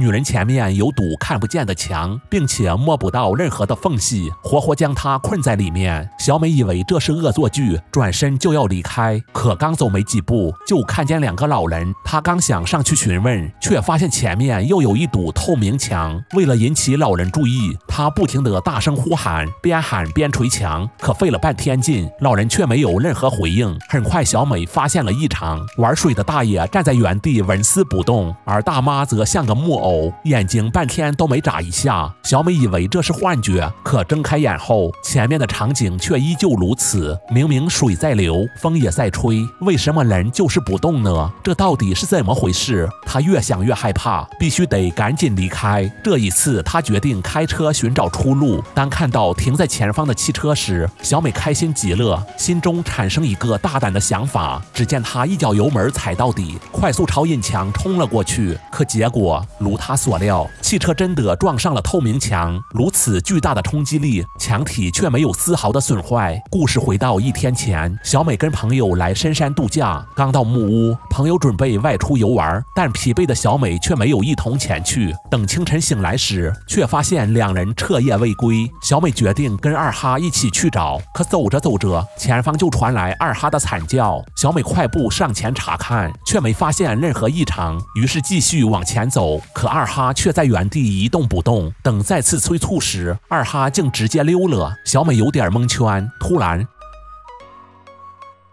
女人前面有堵看不见的墙，并且摸不到任何的缝隙，活活将她困在里面。小美以为这是恶作剧，转身就要离开，可刚走没几步，就看见两个老人。她刚想上去询问，却发现前面又有一堵透明墙。为了引起老人注意，她不停地大声呼喊，边喊边捶墙，可费了半天劲，老人却没有任何回应。很快，小美发现了异常，玩水的大爷站在原地纹丝不动，而大妈则像个木偶，眼睛半天都没眨一下。小美以为这是幻觉，可睁开眼后，前面的场景却依旧如此。明明水在流，风也在吹，为什么人就是不动呢？这到底是怎么回事？她越想越害怕，必须得赶紧离开。这一次，她决定开车寻找出路。当看到停在前方的汽车时，小美开心极了，心中产生一个大胆的想法。只见她一脚油门踩到底，快速朝引墙冲了过去。可结果如他所料，汽车真的撞上了透明墙。如此巨大的冲击力，墙体却没有丝毫的损坏。故事回到一天前，小美跟朋友来深山度假，刚到木屋，朋友准备外出游玩，但疲惫的小美却没有一同前去。等清晨醒来时，却发现两人彻夜未归。小美决定跟二哈一起去找，可走着走着，前方就传来二哈的惨叫。小美快步上前查看，却没发现任何异常，于是继续往前走。可二哈却在原地一动不动。等再次催促时，二哈竟直接溜了。小美有点蒙圈，突然。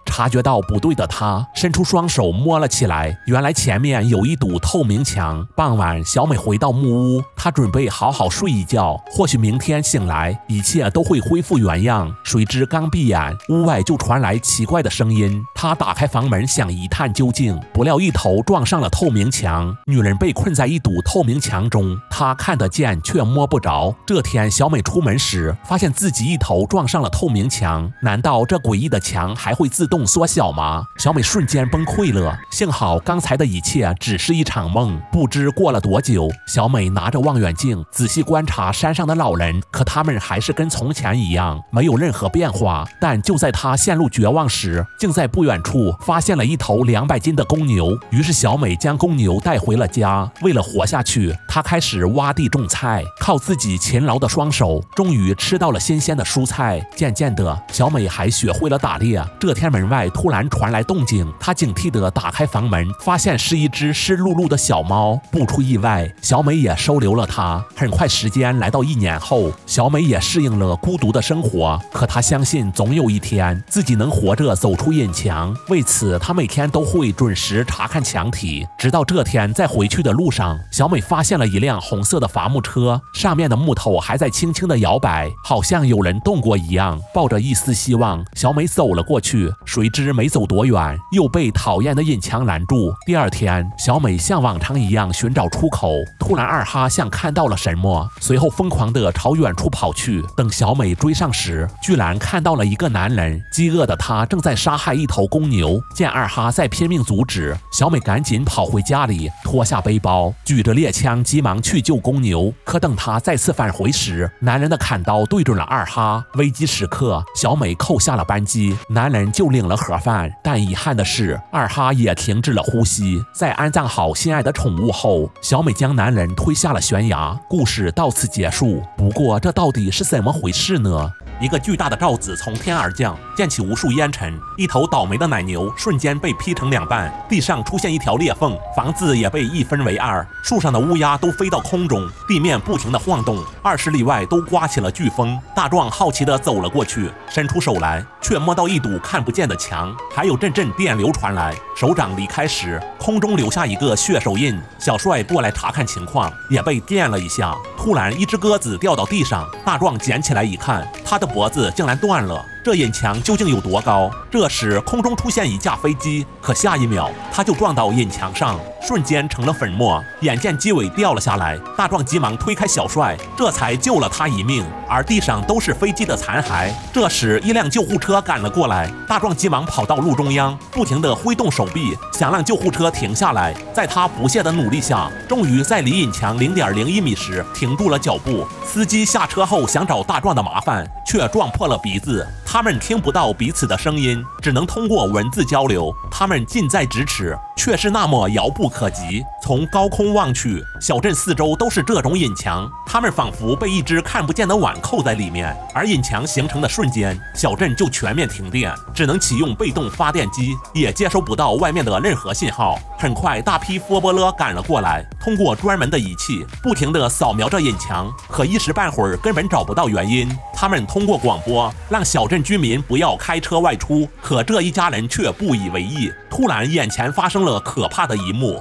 察觉到不对的他，伸出双手摸了起来。原来前面有一堵透明墙。傍晚，小美回到木屋，她准备好好睡一觉，或许明天醒来，一切都会恢复原样。谁知刚闭眼，屋外就传来奇怪的声音。他打开房门想一探究竟，不料一头撞上了透明墙。女人被困在一堵透明墙中，她看得见却摸不着。这天，小美出门时，发现自己一头撞上了透明墙。难道这诡异的墙还会自动？缩小吗？小美瞬间崩溃了。幸好刚才的一切只是一场梦。不知过了多久，小美拿着望远镜仔细观察山上的老人，可他们还是跟从前一样，没有任何变化。但就在她陷入绝望时，竟在不远处发现了一头两百斤的公牛。于是小美将公牛带回了家。为了活下去，她开始挖地种菜，靠自己勤劳的双手，终于吃到了新鲜的蔬菜。渐渐的，小美还学会了打猎。这天门外。突然传来动静，她警惕地打开房门，发现是一只湿漉漉的小猫。不出意外，小美也收留了它。很快，时间来到一年后，小美也适应了孤独的生活。可她相信，总有一天自己能活着走出隐墙。为此，他每天都会准时查看墙体。直到这天，在回去的路上，小美发现了一辆红色的伐木车，上面的木头还在轻轻的摇摆，好像有人动过一样。抱着一丝希望，小美走了过去。谁？知没走多远，又被讨厌的引墙拦住。第二天，小美像往常一样寻找出口，突然二哈像看到了什么，随后疯狂地朝远处跑去。等小美追上时，居然看到了一个男人，饥饿的他正在杀害一头公牛。见二哈在拼命阻止，小美赶紧跑回家里，脱下背包，举着猎枪，急忙去救公牛。可等他再次返回时，男人的砍刀对准了二哈。危机时刻，小美扣下了扳机，男人就领了。盒饭，但遗憾的是，二哈也停止了呼吸。在安葬好心爱的宠物后，小美将男人推下了悬崖。故事到此结束。不过，这到底是怎么回事呢？一个巨大的罩子从天而降，溅起无数烟尘。一头倒霉的奶牛瞬间被劈成两半，地上出现一条裂缝，房子也被一分为二。树上的乌鸦都飞到空中，地面不停地晃动。二十里外都刮起了飓风。大壮好奇地走了过去，伸出手来，却摸到一堵看不见的墙，还有阵阵电流传来。手掌离开时，空中留下一个血手印。小帅过来查看情况，也被电了一下。突然，一只鸽子掉到地上，大壮捡起来一看，他的。脖子竟然断了。这引墙究竟有多高？这时空中出现一架飞机，可下一秒他就撞到引墙上，瞬间成了粉末。眼见机尾掉了下来，大壮急忙推开小帅，这才救了他一命。而地上都是飞机的残骸。这时一辆救护车赶了过来，大壮急忙跑到路中央，不停地挥动手臂，想让救护车停下来。在他不懈的努力下，终于在离引墙零点零一米时停住了脚步。司机下车后想找大壮的麻烦，却撞破了鼻子。他们听不到彼此的声音，只能通过文字交流。他们近在咫尺，却是那么遥不可及。从高空望去，小镇四周都是这种隐墙，他们仿佛被一只看不见的碗扣在里面。而隐墙形成的瞬间，小镇就全面停电，只能启用被动发电机，也接收不到外面的任何信号。很快，大批佛波勒赶了过来，通过专门的仪器，不停地扫描着隐墙，可一时半会儿根本找不到原因。他们通过广播让小镇居民不要开车外出，可这一家人却不以为意。突然，眼前发生了可怕的一幕。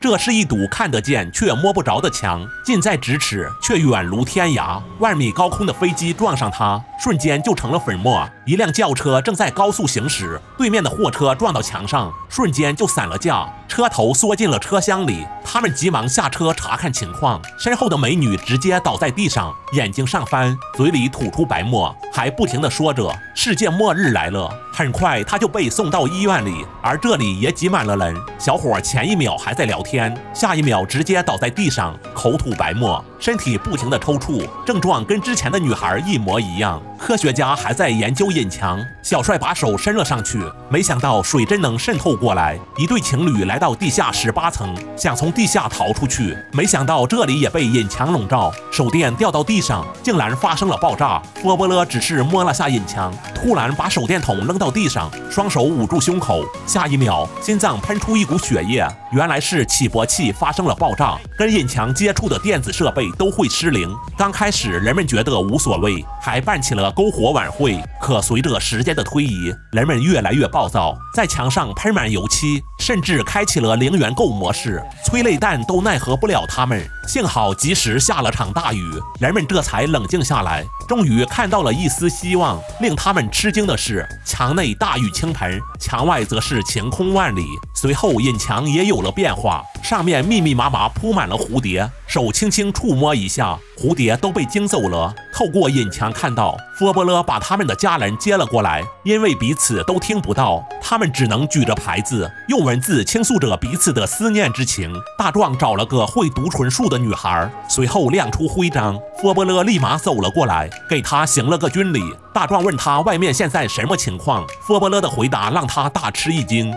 这是一堵看得见却摸不着的墙，近在咫尺却远如天涯。万米高空的飞机撞上它，瞬间就成了粉末。一辆轿车正在高速行驶，对面的货车撞到墙上，瞬间就散了架，车头缩进了车厢里。他们急忙下车查看情况，身后的美女直接倒在地上，眼睛上翻，嘴里吐出白沫，还不停地说着“世界末日来了”。很快，她就被送到医院里，而这里也挤满了人。小伙前一秒还在聊天，天下一秒直接倒在地上，口吐白沫，身体不停的抽搐，症状跟之前的女孩一模一样。科学家还在研究隐墙，小帅把手伸了上去，没想到水真能渗透过来。一对情侣来到地下十八层，想从地下逃出去，没想到这里也被隐墙笼罩，手电掉到地上，竟然发生了爆炸。波波勒只是摸了下隐墙，突然把手电筒扔到地上，双手捂住胸口，下一秒心脏喷出一股血液，原来是起搏器发生了爆炸，跟隐墙接触的电子设备都会失灵。刚开始人们觉得无所谓，还办起了。篝火晚会，可随着时间的推移，人们越来越暴躁，在墙上喷满油漆，甚至开启了零元购模式，催泪弹都奈何不了他们。幸好及时下了场大雨，人们这才冷静下来，终于看到了一丝希望。令他们吃惊的是，墙内大雨倾盆，墙外则是晴空万里。随后，隐墙也有了变化，上面密密麻麻铺满了蝴蝶，手轻轻触摸一下，蝴蝶都被惊走了。透过隐墙看到，佛波勒把他们的家人接了过来，因为彼此都听不到，他们只能举着牌子，用文字倾诉着彼此的思念之情。大壮找了个会读唇术的。女孩随后亮出徽章，佛波勒立马走了过来，给他行了个军礼。大壮问他外面现在什么情况，佛波勒的回答让他大吃一惊。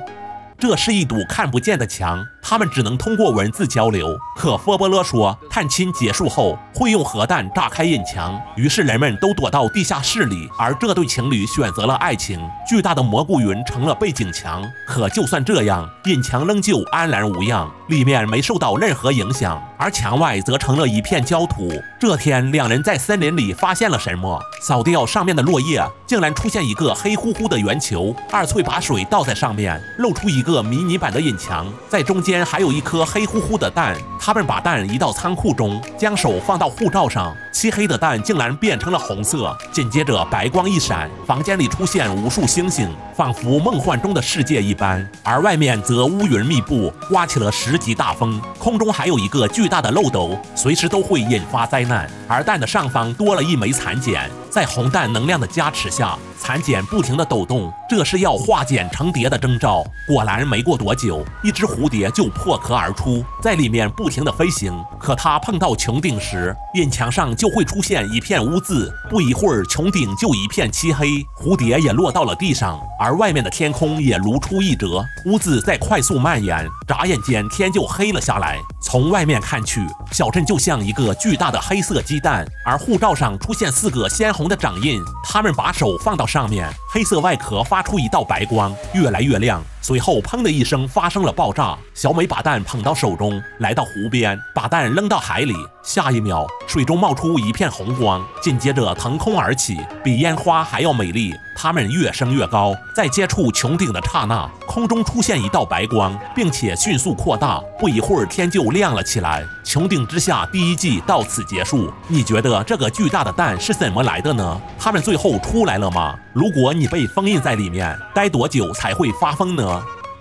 这是一堵看不见的墙，他们只能通过文字交流。可佛波勒说，探亲结束后会用核弹炸开隐墙，于是人们都躲到地下室里。而这对情侣选择了爱情，巨大的蘑菇云成了背景墙。可就算这样，隐墙仍旧安然无恙，里面没受到任何影响，而墙外则成了一片焦土。这天，两人在森林里发现了什么？扫掉上面的落叶，竟然出现一个黑乎乎的圆球。二翠把水倒在上面，露出一。个迷你版的隐墙，在中间还有一颗黑乎乎的蛋。他们把蛋移到仓库中，将手放到护照上，漆黑的蛋竟然变成了红色。紧接着白光一闪，房间里出现无数星星，仿佛梦幻中的世界一般。而外面则乌云密布，刮起了十级大风，空中还有一个巨大的漏斗，随时都会引发灾难。而蛋的上方多了一枚蚕茧，在红蛋能量的加持下。蚕茧不停地抖动，这是要化茧成蝶的征兆。果然，没过多久，一只蝴蝶就破壳而出，在里面不停地飞行。可它碰到穹顶时，隐墙上就会出现一片污渍，不一会儿，穹顶就一片漆黑，蝴蝶也落到了地上，而外面的天空也如出一辙，污渍在快速蔓延，眨眼间天就黑了下来。从外面看去，小镇就像一个巨大的黑色鸡蛋，而护照上出现四个鲜红的掌印。他们把手放到上面，黑色外壳发出一道白光，越来越亮。随后，砰的一声发生了爆炸。小美把蛋捧到手中，来到湖边，把蛋扔到海里。下一秒，水中冒出一片红光，紧接着腾空而起，比烟花还要美丽。它们越升越高，在接触穹顶的刹那，空中出现一道白光，并且迅速扩大。不一会儿，天就亮了起来。穹顶之下第一季到此结束。你觉得这个巨大的蛋是怎么来的呢？他们最后出来了吗？如果你被封印在里面，待多久才会发疯呢？